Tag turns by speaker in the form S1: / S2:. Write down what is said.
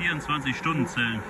S1: 24-Stunden-Zellen.